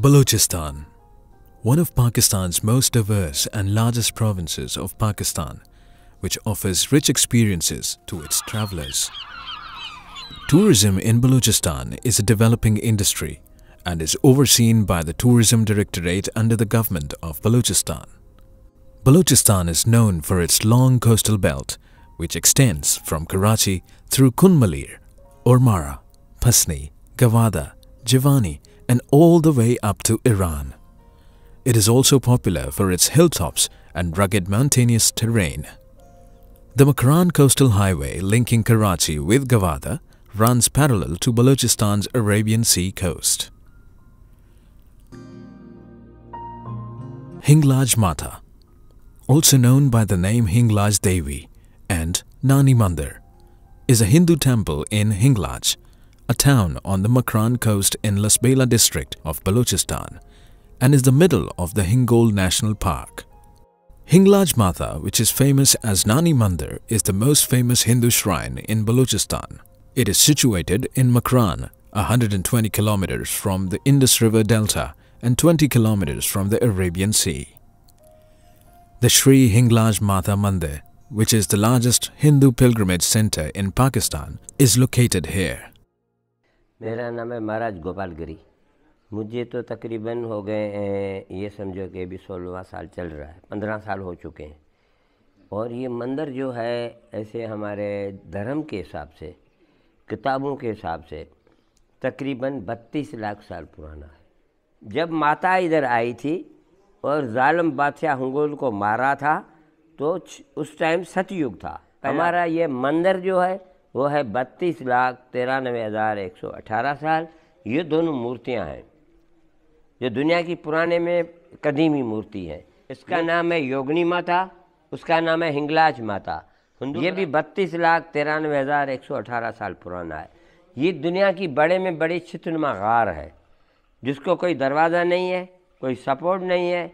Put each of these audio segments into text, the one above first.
Balochistan, one of Pakistan's most diverse and largest provinces of Pakistan, which offers rich experiences to its travelers. Tourism in Balochistan is a developing industry and is overseen by the Tourism Directorate under the government of Balochistan. Balochistan is known for its long coastal belt, which extends from Karachi through Kund Malir, Ormara, Pasni, Gwadar, Jiwani and all the way up to Iran. It is also popular for its hilltops and rugged mountainous terrain. The Makran Coastal Highway linking Karachi with Gwadar runs parallel to Balochistan's Arabian Sea coast. Hinglaj Mata, also known by the name Hinglaj Devi and Nani Mandir, is a Hindu temple in Hinglaj, a town on the Makran coast in Lasbela district of Balochistan and is the middle of the Hingol National Park. Hinglaj Mata, which is famous as Nani Mandir, is the most famous Hindu shrine in Balochistan. It is situated in Makran, 120 kilometers from the Indus River Delta and 20 kilometers from the Arabian Sea. The Sri Hinglaj Mata Mandir, which is the largest Hindu pilgrimage center in Pakistan, is located here. मेरा नाम है महाराज गोपाल गिरी। मुझे तो तकरीबन हो गए ये समझो कि अभी सोलहवा साल चल रहा है पंद्रह साल हो चुके हैं। और ये मंदिर जो है ऐसे हमारे धर्म के हिसाब से किताबों के हिसाब से तकरीबन बत्तीस लाख साल पुराना है। जब माता इधर आई थी और ज़ालम बादशाह हंगोल को मारा था तो उस टाइम सतयुग था। हमारा ये मंदिर जो है वो है बत्तीस लाख तिरानवे हज़ार एक सौ अठारह साल। ये दोनों मूर्तियाँ हैं। जो दुनिया की पुराने में कदीमी मूर्ति है। इसका नाम है योगनी माता उसका नाम है हिंगलाज माता। ये भी बत्तीस लाख तिरानवे हज़ार एक सौ अठारह साल पुराना है। ये दुनिया की बड़े में बड़ी चित्रनुमा गार है जिसको कोई दरवाज़ा नहीं है कोई सपोर्ट नहीं है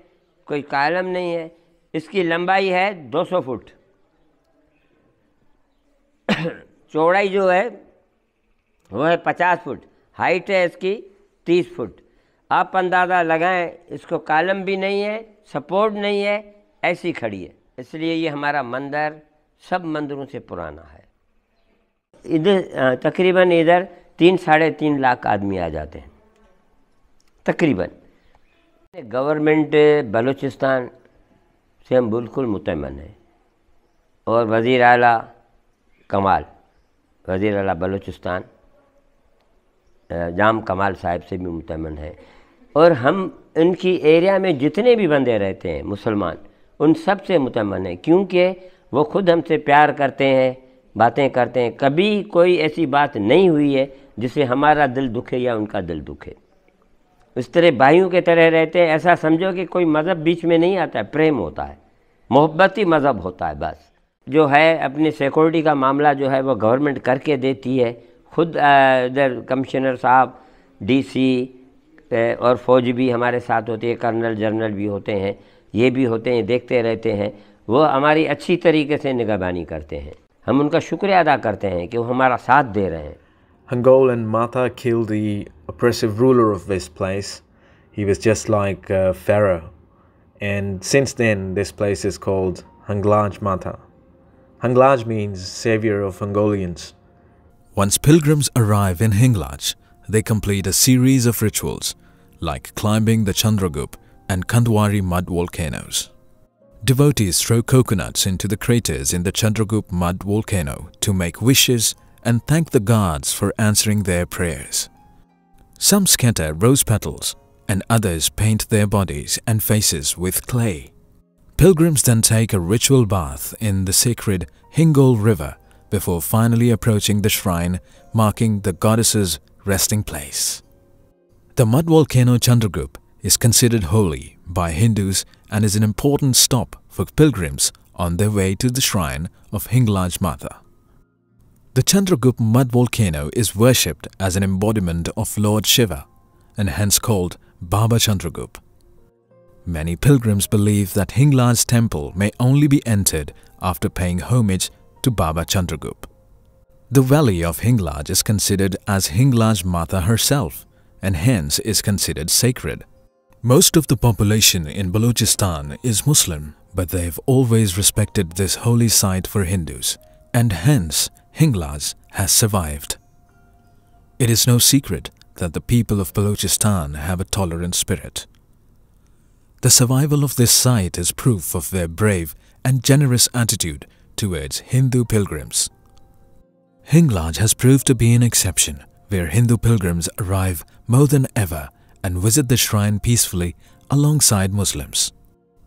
कोई कालम नहीं है। इसकी लंबाई है 200 फुट। चौड़ाई जो है, वो है 50 फुट। हाइट है इसकी 30 फुट। आप अंदाज़ा लगाएँ, इसको कालम भी नहीं है सपोर्ट नहीं है, ऐसी खड़ी है। इसलिए ये हमारा मंदिर, सब मंदिरों से पुराना है। इधर तकरीबन इधर तीन, साढ़े तीन लाख आदमी आ जाते हैं। तकरीबन। गवर्नमेंट बलूचिस्तान से हम बिल्कुल मुतमन हैं। और वज़ी अला कमाल। वज़ी अला बलूचिस्तान जाम कमाल साहब से भी मुतमन है। और हम इनकी एरिया में जितने भी बंदे रहते हैं, मुसलमान, उन सबसे मुतमन है, क्योंकि वो खुद हमसे प्यार करते हैं, बातें करते हैं। कभी कोई ऐसी बात नहीं हुई है जिससे हमारा दिल दुखे या उनका दिल दुखे। इस तरह भाइयों के तरह रहते हैं, ऐसा समझो कि कोई मज़हब बीच में नहीं आता है प्रेम होता है, मोहब्बती मज़हब होता है, बस। जो है अपनी सिक्योरिटी का मामला जो है वो गवर्नमेंट करके देती है खुद इधर कमिश्नर साहब डीसी और फौज भी हमारे साथ होती है कर्नल जनरल भी होते हैं ये भी होते हैं देखते रहते हैं वो हमारी अच्छी तरीके से निगहबानी करते हैं हम उनका शुक्रिया अदा करते हैं कि वो हमारा साथ दे रहे हैं Hangol and Mata killed the oppressive ruler of this place. He was just like uh, Pharaoh. And since then, this place is called Hanglaj Mata. Hanglaj means savior of Hungolians. Once pilgrims arrive in Hinglaj, they complete a series of rituals like climbing the Chandragup and Kandwari mud volcanoes. Devotees throw coconuts into the craters in the Chandragup mud volcano to make wishes and thank the gods for answering their prayers. Some scatter rose petals and others paint their bodies and faces with clay. Pilgrims then take a ritual bath in the sacred Hingol River before finally approaching the shrine marking the goddess's resting place. The mud volcano Chandragup is considered holy by Hindus and is an important stop for pilgrims on their way to the shrine of Hinglaj Mata. The Chandragup mud volcano is worshipped as an embodiment of Lord Shiva and hence called Baba Chandragup. Many pilgrims believe that Hinglaj's temple may only be entered after paying homage to Baba Chandragup. The valley of Hinglaj is considered as Hinglaj Mata herself and hence is considered sacred Most of the population in Balochistan is Muslim, but they have always respected this holy site for Hindus, and hence Hinglaj has survived. It is no secret that the people of Balochistan have a tolerant spirit. The survival of this site is proof of their brave and generous attitude towards Hindu pilgrims. Hinglaj has proved to be an exception where Hindu pilgrims arrive more than ever and visit the shrine peacefully alongside Muslims.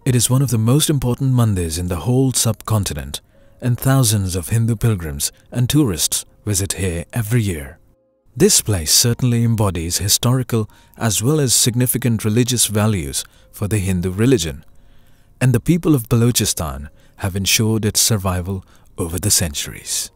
It is one of the most important mandirs in the whole subcontinent and thousands of Hindu pilgrims and tourists visit here every year. This place certainly embodies historical as well as significant religious values for the Hindu religion, and the people of Balochistan have ensured its survival over the centuries.